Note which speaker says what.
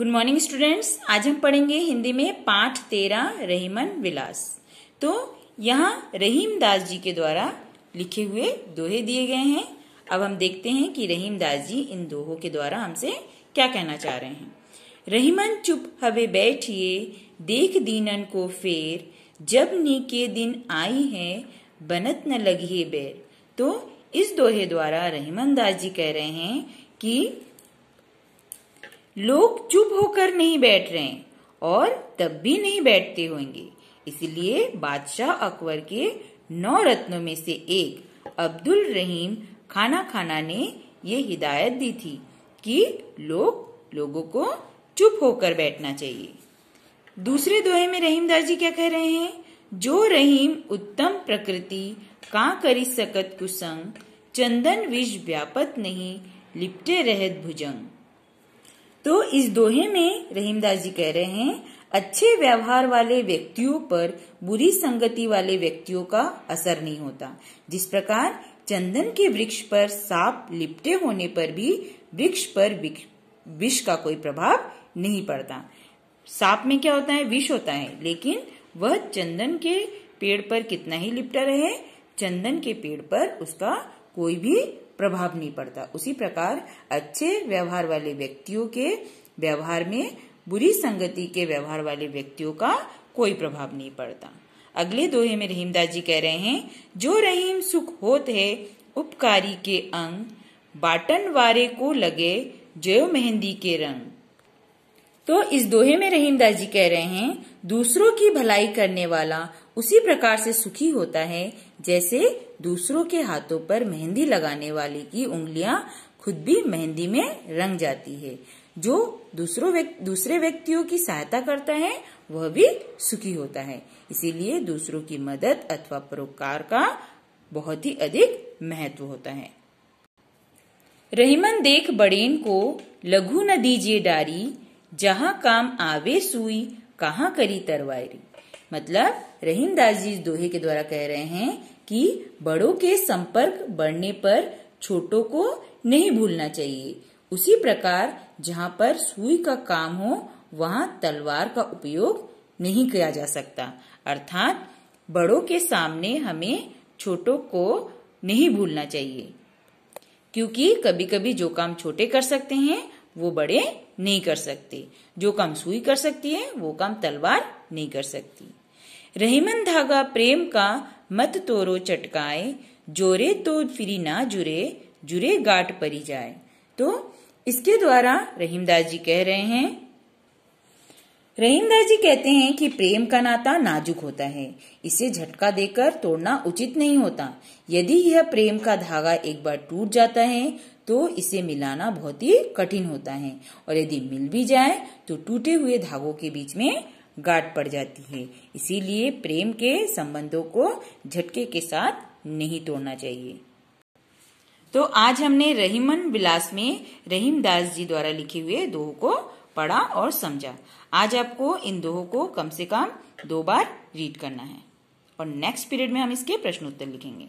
Speaker 1: Good morning students आज हम पढ़ेंगे हिंदी में पाठ तेरह रहीमन विलास। तो यहाँ रहीम दास जी के द्वारा लिखे हुए दोहे दिए गए हैं। अब हम देखते हैं कि रहीम दास जी इन दोहों के द्वारा हमसे क्या कहना चाह रहे हैं। रहीमन चुप हवे बैठिए, देख दीनन को फेर। जब नी के दिन आई है, बनत न लगी बेर। तो इस दोहे द्वारा रहीमन दास जी कह रहे हैं कि लोग चुप होकर नहीं बैठ रहे हैं और तब भी नहीं बैठते होंगे। इसलिए बादशाह अकबर के नौ रत्नों में से एक, अब्दुल रहीम खाना खाना ने ये हिदायत दी थी कि लोग, लोगों को चुप होकर बैठना चाहिए। दूसरे दोहे में रहीमदास जी क्या कह रहे हैं? जो रहीम उत्तम प्रकृति, का करी सकत कुसंग, चंदन विष व्यापत नहीं, लिपटे रहत भुजंग। तो इस दोहे में रहीमदास जी कह रहे हैं, अच्छे व्यवहार वाले व्यक्तियों पर बुरी संगति वाले व्यक्तियों का असर नहीं होता। जिस प्रकार चंदन के वृक्ष पर सांप लिपटे होने पर भी वृक्ष पर विष का कोई प्रभाव नहीं पड़ता। सांप में क्या होता है? विष होता है। लेकिन वह चंदन के पेड़ पर कितना ही लिपटा रहे, चंदन के पेड़ पर उसका कोई भी प्रभाव नहीं पड़ता। उसी प्रकार अच्छे व्यवहार वाले व्यक्तियों के व्यवहार में बुरी संगति के व्यवहार वाले व्यक्तियों का कोई प्रभाव नहीं पड़ता। अगले दोहे में रहीमदास जी कह रहे हैं, जो रहीम सुख होत है, उपकारी के अंग बाटन वारे को लगे जयो मेहंदी के रंग। तो इस दोहे में रहीमदास जी कह रहे हैं, दूसरों की भलाई करने वाला उसी प्रकार से सुखी होता है, जैसे दूसरों के हाथों पर मेहंदी लगाने वाले की उंगलियाँ खुद भी मेहंदी में रंग जाती है। जो दूसरों व्यक्ति दूसरे व्यक्तियों की सहायता करता है, वह भी सुखी होता है। इसीलिए दूसरों की मदद अथवा परोपकार का बहुत ही अधिक महत्व होता है। रहीमन देख बड़ेन को, लघु न दीजिए डारी, जहाँ काम आवे सुई कहाँ करी तरवारी। मतलब रहीम दास जी दोहे के द्वारा कह रहे हैं कि बड़ों के संपर्क बढ़ने पर छोटों को नहीं भूलना चाहिए। उसी प्रकार जहाँ पर सुई का काम हो, वहाँ तलवार का उपयोग नहीं किया जा सकता। अर्थात बड़ों के सामने हमें छोटों को नहीं भूलना चाहिए। क्योंकि कभी कभी जो काम छोटे कर सकते हैं, वो बड़े नहीं कर सकते। जो काम सुई कर सकती है, वो काम तलवार नहीं कर सकती। रहीमन धागा प्रेम का मत तोरो चटकाए, जोरे तो फिरी ना जुरे जुरे गाट परी जाए। तो इसके द्वारा रहीमदास जी कह रहे हैं रहीमदास जी कहते हैं कि प्रेम का नाता नाजुक होता है। इसे झटका देकर तोड़ना उचित नहीं होता। यदि यह प्रेम का धागा एक बार टूट जाता है तो इसे मिलाना बहुत ही कठिन होता है। और यदि मिल भी जाए तो टूटे हुए धागों के बीच में गाठ पड़ जाती है। इसीलिए प्रेम के संबंधों को झटके के साथ नहीं तोड़ना चाहिए। तो आज हमने रहीमन विलास में रहीम दास जी द्वारा लिखे हुए दोहों को पढ़ा और समझा। आज आपको इन दोहों को कम से कम दो बार रीड करना है। और नेक्स्ट पीरियड में हम इसके प्रश्न उत्तर लिखेंगे।